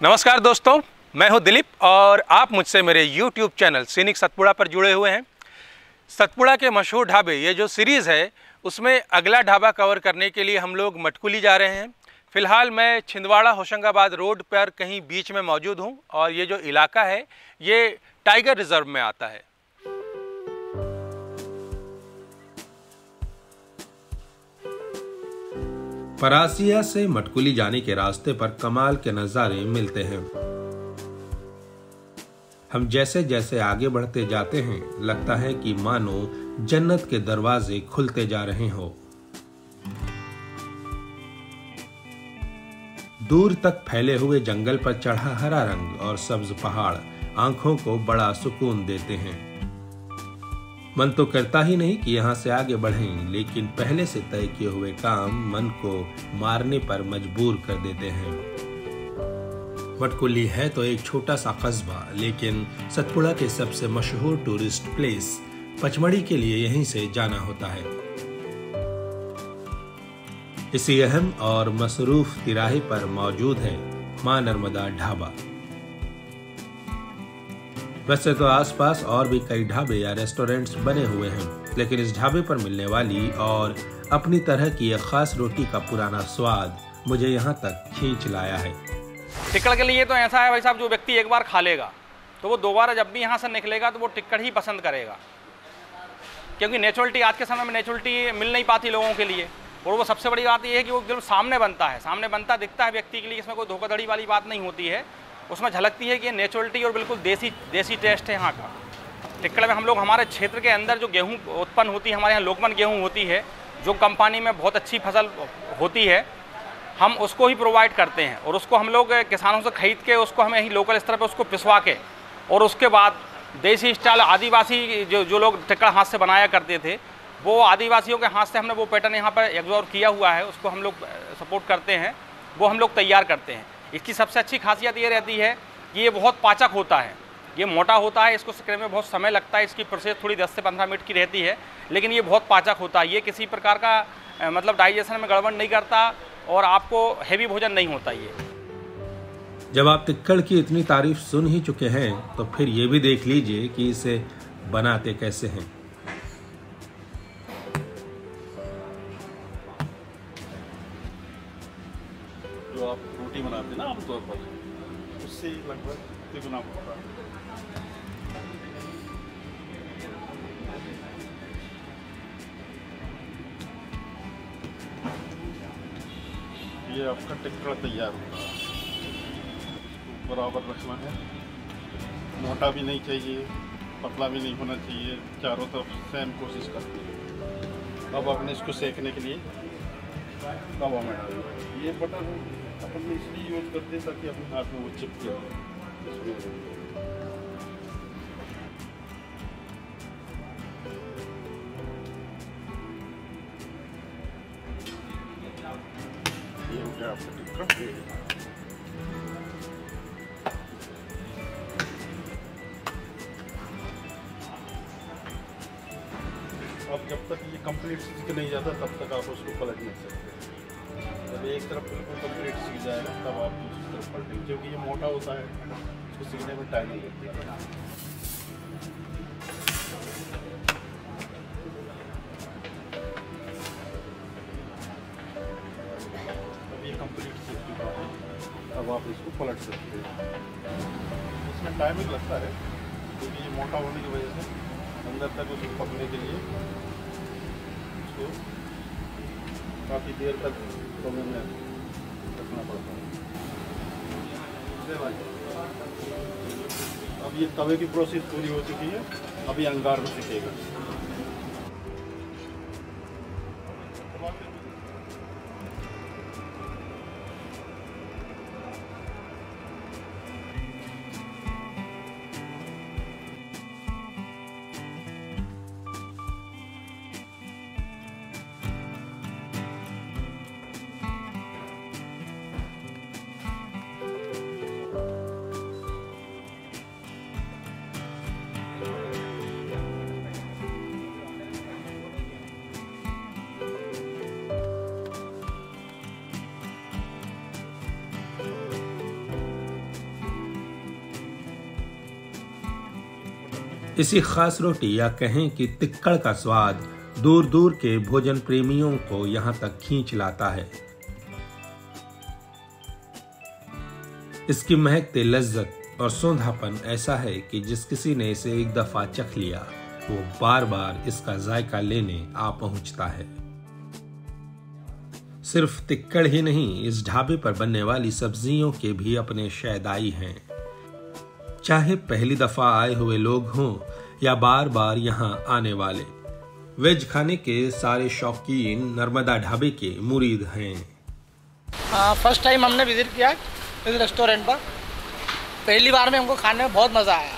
नमस्कार दोस्तों, मैं हूँ दिलीप और आप मुझसे मेरे YouTube चैनल सीनिक सतपुड़ा पर जुड़े हुए हैं। सतपुड़ा के मशहूर ढाबे, ये जो सीरीज़ है, उसमें अगला ढाबा कवर करने के लिए हम लोग मटकुली जा रहे हैं। फ़िलहाल मैं छिंदवाड़ा होशंगाबाद रोड पर कहीं बीच में मौजूद हूँ और ये जो इलाका है, ये टाइगर रिज़र्व में आता है। परासिया से मटकुली जाने के रास्ते पर कमाल के नज़ारे मिलते हैं। हम जैसे जैसे आगे बढ़ते जाते हैं, लगता है कि मानो जन्नत के दरवाजे खुलते जा रहे हो। दूर तक फैले हुए जंगल पर चढ़ा हरा रंग और सब्ज पहाड़ आँखों को बड़ा सुकून देते हैं। मन तो करता ही नहीं कि यहाँ से आगे बढ़ें, लेकिन पहले से तय किए हुए काम मन को मारने पर मजबूर कर देते हैं। मटकुली है तो एक छोटा सा कस्बा, लेकिन सतपुड़ा के सबसे मशहूर टूरिस्ट प्लेस पचमढ़ी के लिए यहीं से जाना होता है। इसी अहम और मसरूफ तिराहे पर मौजूद है माँ नर्मदा ढाबा। वैसे तो आसपास और भी कई ढाबे या रेस्टोरेंट्स बने हुए हैं, लेकिन इस ढाबे पर मिलने वाली और अपनी तरह की एक खास रोटी का पुराना स्वाद मुझे यहाँ तक खींच लाया है। टिक्कड़ के लिए तो ऐसा है भाई साहब, जो व्यक्ति एक बार खा लेगा तो वो दोबारा जब भी यहाँ से निकलेगा तो वो टिक्कड़ ही पसंद करेगा। क्योंकि नेचुरलिटी, आज के समय में नेचुरलिटी मिल नहीं पाती लोगों के लिए। और वो सबसे बड़ी बात ये है कि वो जो सामने बनता है, सामने बनता दिखता है व्यक्ति के लिए, इसमें कोई धोखाधड़ी वाली बात नहीं होती है। उसमें झलकती है कि ये नेचुरलिटी और बिल्कुल देसी देसी टेस्ट है यहाँ का। टिक्कड़ में हम लोग, हमारे क्षेत्र के अंदर जो गेहूँ उत्पन्न होती है, हमारे यहाँ लोकमन गेहूँ होती है, जो कंपनी में बहुत अच्छी फ़सल होती है, हम उसको ही प्रोवाइड करते हैं और उसको हम लोग किसानों से खरीद के, उसको हमें यहीं लोकल स्तर पर उसको पिसवा के और उसके बाद देसी स्टाइल आदिवासी जो जो लोग टिक्कड़ हाथ से बनाया करते थे, वो आदिवासियों के हाथ से हमने वो पैटर्न यहाँ पर एग्जॉर्व किया हुआ है, उसको हम लोग सपोर्ट करते हैं, वो हम लोग तैयार करते हैं। इसकी सबसे अच्छी खासियत ये रहती है कि ये बहुत पाचक होता है। ये मोटा होता है, इसको सिकने में बहुत समय लगता है, इसकी प्रोसेस थोड़ी 10 से 15 मिनट की रहती है, लेकिन ये बहुत पाचक होता है। ये किसी प्रकार का मतलब डाइजेशन में गड़बड़ नहीं करता और आपको हैवी भोजन नहीं होता ये। जब आप तिक्कड़ की इतनी तारीफ़ सुन ही चुके हैं तो फिर ये भी देख लीजिए कि इसे बनाते कैसे हैं। जो आप रोटी बनाते हैं ना, आमतौर पर। उससे लगभग तिगुना होता है। ये आपका टिक्कड़ तैयार होगा इसको बराबर रखना है। मोटा भी नहीं चाहिए, पतला भी नहीं होना चाहिए। चारों तरफ़ सेम कोशिश करते हैं। अब आपने इसको सेकने के लिए तवा में डाल ये बटन अपन इसलिए यूज़ करते हैं ताकि अपने हाथ में वो चिपके टिक्का अब जब तक ये कंप्लीट सीख नहीं जाता, तब तक आप उसको पलट नहीं सकते। जब एक तरफ़ बिल्कुल कंप्लीट सीख जाएगा तब आप दूसरी तरफ़ पलटेंगे क्योंकि ये मोटा होता है, इसको सीखने में टाइम नहीं लगता। आप इसको पलट सकते हैं। इसमें टाइमिंग लगता है, क्योंकि ये मोटा होने की वजह से अंदर तक उसको पकने के लिए उसको काफ़ी देर तक तवे में रखना पड़ता है अब ये तवे की प्रोसेस पूरी हो चुकी है अभी अंगार में सिकेगा इसी खास रोटी या कहें कि तिक्कड़ का स्वाद दूर दूर के भोजन प्रेमियों को यहाँ तक खींच लाता है। इसकी महकते लज्जत और सौंधापन ऐसा है कि जिस किसी ने इसे एक दफ़ा चख लिया, वो बार बार इसका जायका लेने आ पहुँचता है। सिर्फ़ तिक्कड़ ही नहीं, इस ढाबे पर बनने वाली सब्जियों के भी अपने शैदाई हैं। चाहे पहली दफ़ा आए हुए लोग हों या बार बार यहाँ आने वाले। वेज खाने के सारे शौकीन नर्मदा ढाबे के मुरीद हैं। फ़र्स्ट टाइम हमने विज़िट किया इस रेस्टोरेंट पर। पहली बार में हमको खाने में बहुत मज़ा आया।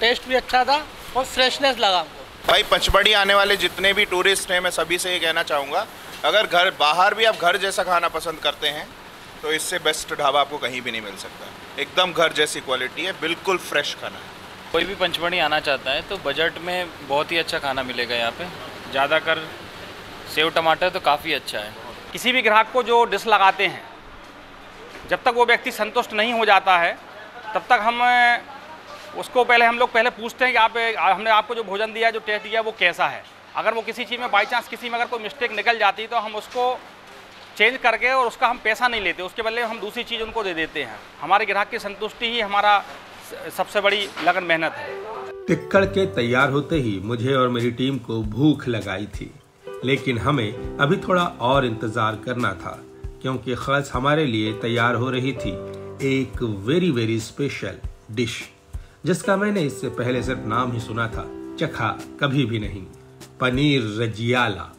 टेस्ट भी अच्छा था और फ्रेशनेस लगा हमको। भाई पंचबड़ी आने वाले जितने भी टूरिस्ट हैं मैं सभी से ये कहना चाहूँगा अगर घर बाहर भी आप घर जैसा खाना पसंद करते हैं तो इससे बेस्ट ढाबा आपको कहीं भी नहीं मिल सकता। एकदम घर जैसी क्वालिटी है बिल्कुल फ्रेश खाना है। कोई भी पंचमढ़ी आना चाहता है तो बजट में बहुत ही अच्छा खाना मिलेगा यहाँ पे। ज़्यादा कर सेव टमाटर तो काफ़ी अच्छा है। किसी भी ग्राहक को जो डिश लगाते हैं जब तक वो व्यक्ति संतुष्ट नहीं हो जाता है तब तक हम उसको पहले हम लोग पहले पूछते हैं कि आप हमने आपको जो भोजन दिया जो टेस्ट दिया वो कैसा है? अगर वो किसी चीज़ में बाई चांस किसी में अगर कोई मिस्टेक निकल जाती तो हम उसको चेंज करके और उसका हम पैसा नहीं लेते, उसके बदले हम दूसरी चीज़ उनको दे देते हैं। हमारे ग्राहक की संतुष्टि ही हमारा सबसे बड़ी लगन मेहनत है। टिक्कड़ के तैयार होते ही मुझे और मेरी टीम को भूख लगाई थी, लेकिन हमें अभी थोड़ा और इंतज़ार करना था, क्योंकि खास हमारे लिए तैयार हो रही थी एक वेरी वेरी स्पेशल डिश जिसका मैंने इससे पहले सिर्फ़ नाम ही सुना था, चखा कभी भी नहीं, पनीर रजियाला।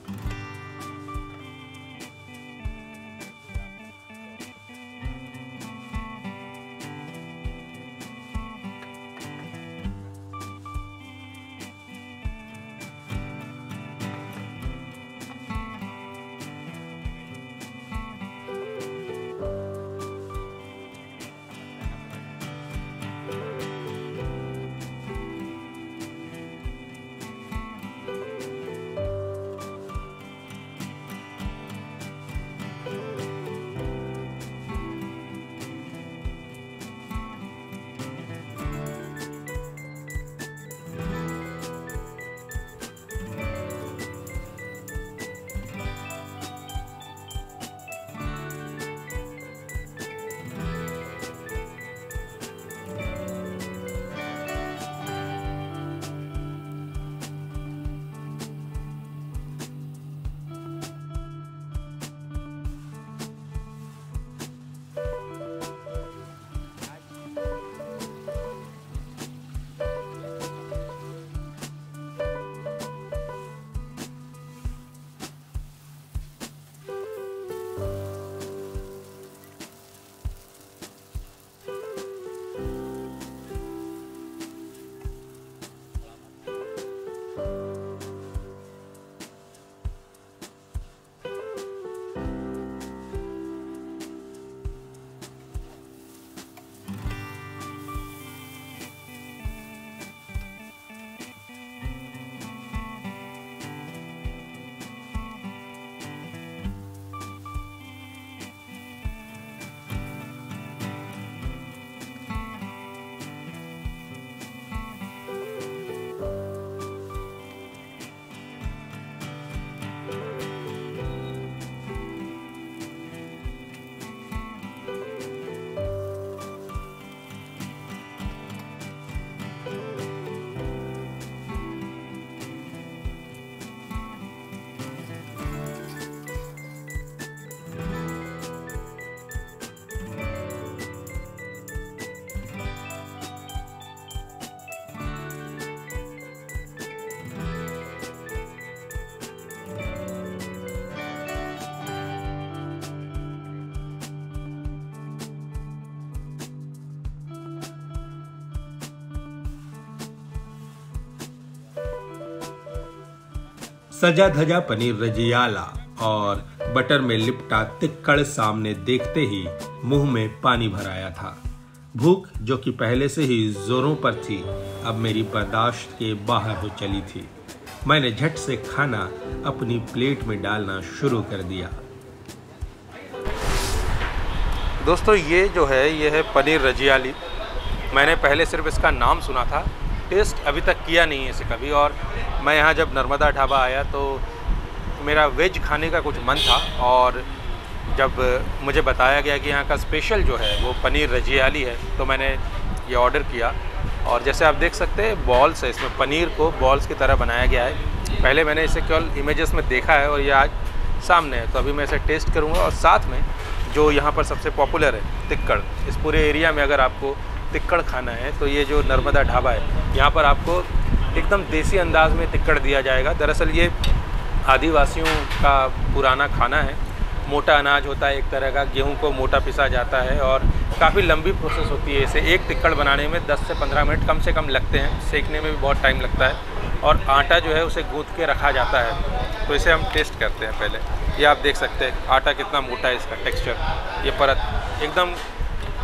सजा धजा पनीर रजियाला और बटर में लिपटा तिक्कड़ सामने देखते ही मुँह में पानी भराया था। भूख, जो कि पहले से ही जोरों पर थी, अब मेरी बर्दाश्त के बाहर हो चली थी। मैंने झट से खाना अपनी प्लेट में डालना शुरू कर दिया। दोस्तों, ये जो है, ये है पनीर रजियाली। मैंने पहले सिर्फ़ इसका नाम सुना था टेस्ट अभी तक किया नहीं है इसे कभी। और मैं यहाँ जब नर्मदा ढाबा आया तो मेरा वेज खाने का कुछ मन था। और जब मुझे बताया गया कि यहाँ का स्पेशल जो है, वो पनीर रजियाली है तो मैंने ये ऑर्डर किया। और जैसे आप देख सकते हैं बॉल्स है, इसमें पनीर को बॉल्स की तरह बनाया गया है। पहले मैंने इसे केवल इमेजेस में देखा है और ये आज सामने है तो अभी मैं इसे टेस्ट करूँगा। और साथ में जो यहाँ पर सबसे पॉपुलर है, तिक्कड़, इस पूरे एरिया में अगर आपको तिक्कड़ खाना है तो ये जो नर्मदा ढाबा है, यहाँ पर आपको एकदम देसी अंदाज में तिक्कड़ दिया जाएगा। दरअसल ये आदिवासियों का पुराना खाना है। मोटा अनाज होता है एक तरह का, गेहूँ को मोटा पिसा जाता है और काफ़ी लंबी प्रोसेस होती है इसे। एक तिक्कड़ बनाने में 10 से 15 मिनट कम से कम लगते हैं, सेकने में भी बहुत टाइम लगता है और आटा जो है उसे गूँथ के रखा जाता है। तो इसे हम टेस्ट करते हैं पहले। ये आप देख सकते हैं, आटा कितना मोटा है इसका टेक्स्चर ये परत एकदम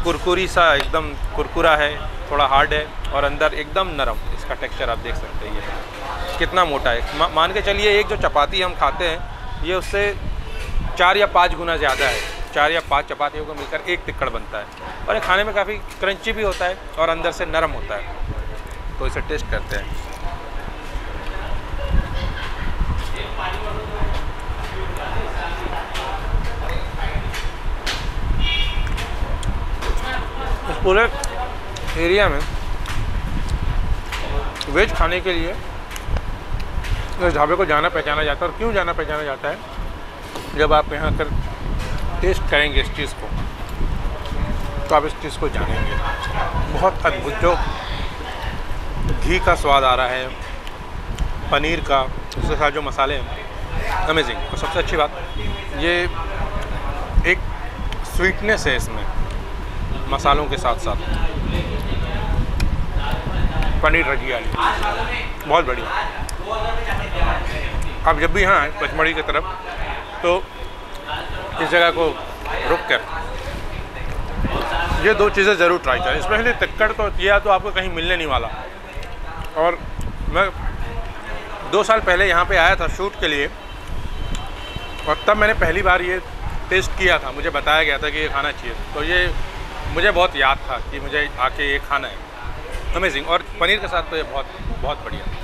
कुरकुरी सा एकदम कुरकुरा है, थोड़ा हार्ड है और अंदर एकदम नरम, इसका टेक्सचर आप देख सकते हैं ये। कितना मोटा है। मान के चलिए एक जो चपाती हम खाते हैं, ये उससे चार या पाँच गुना ज़्यादा है। चार या पाँच चपातियों को मिलकर एक तिक्कड़ बनता है। और ये खाने में काफ़ी क्रंची भी होता है और अंदर से नरम होता है। तो इसे टेस्ट करते हैं। पूरे एरिया में वेज खाने के लिए इस ढाबे को जाना पहचाना जाता है, और क्यों जाना पहचाना जाता है, जब आप यहाँ कर टेस्ट करेंगे इस चीज़ को तो आप इस चीज़ को जानेंगे। बहुत अद्भुत जो घी का स्वाद आ रहा है, पनीर का, उसके साथ जो मसाले हैं अमेजिंग और सबसे अच्छी बात, ये एक स्वीटनेस है इसमें। मसालों के साथ साथ। पनीर रजियाली बहुत बढ़िया। आप जब भी यहाँ आए, पचमढ़ी की तरफ़ तो इस जगह को रुक कर ये दो चीज़ें ज़रूर ट्राई करें। स्पेशली तिक्कड़ तो किया तो आपको कहीं मिलने नहीं वाला। और मैं दो साल पहले यहाँ पे आया था शूट के लिए, और तब मैंने पहली बार ये टेस्ट किया था। मुझे बताया गया था कि ये खाना चाहिए। तो ये मुझे बहुत याद था कि मुझे आके ये खाना है। अमेजिंग और पनीर के साथ तो ये बहुत बहुत बढ़िया।